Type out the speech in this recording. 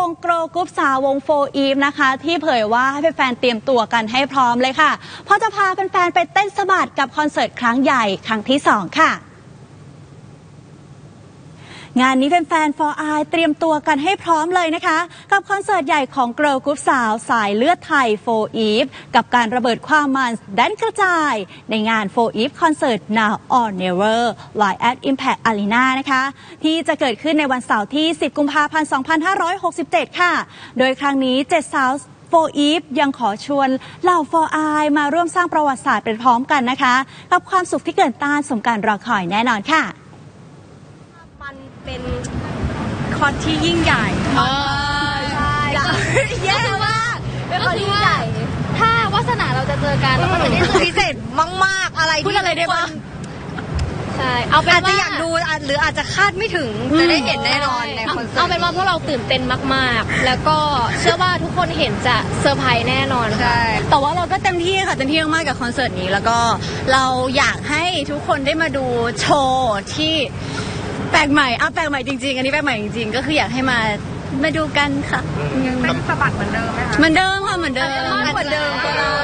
วงเกิร์ลกรุ๊ปสาววง 4EVE นะคะ ที่เผยว่าให้แฟนๆเตรียมตัวกันให้พร้อมเลยค่ะ เพราะจะพาแฟนๆไปเต้นสะบัดกับคอนเสิร์ตครั้งใหญ่ครั้งที่ 2 ค่ะ งานนี้แฟนๆ For Aye เตรียมตัวกันให้พร้อมเลยนะคะ กับคอนเสิร์ตใหญ่ของเกิร์ลกรุ๊ปสาวสายเลือดไทย 4EVE กับการระเบิดความมันแดนซ์กระจาย ในงาน 4EVE Concert Now or Never Live at Impact Arena นะคะ ที่จะเกิดขึ้นในวันเสาร์ที่ 10 กุมภาพันธ์ 2567 ค่ะ โดยครั้งนี้ 7 สาวโฟอีฟยังขอชวนเหล่าโฟอายมาร่วมสร้างประวัติศาสตร์ไปพร้อมกันนะคะ กับความสุขที่เกินต้านสมการรอคอยแน่นอนค่ะ เป็นคอนที่ยิ่งใหญ่ใช่แย่มากเป็นคอนที่ยิ่งใหญ่ ถ้าวาสนาเราจะเจอกันเราก็จะได้เจอพิเศษมากๆอะไรพูดอะไรได้บ้างทุกคนใช่เอาเป็นอาจจะว่าอยากดูอาจหรืออาจจะคาดไม่ถึงจะได้เห็นแน่นอนในคอนเสิร์ตเอาเป็นว่าพวกเราตื่นเต้นมากๆ แล้วก็เชื่อว่าทุกคนเห็นจะเซอร์ไพรส์แน่นอนค่ะ ใช่ แต่ว่าเราก็เต็มที่ค่ะเต็มที่มากๆกับคอนเสิร์ตนี้ แล้วก็เราอยากให้ทุกคนได้มาดูโชว์ที่ แปลกใหม่อะแปลกใหม่จริงๆ อันนี้แปลกใหม่จริงๆ ก็คืออยากให้มามาดูกันค่ะยังเป็นสะบัดเหมือนเดิมไหมคะเหมือนเดิมค่ะเหมือนเดิมเหมือนเดิม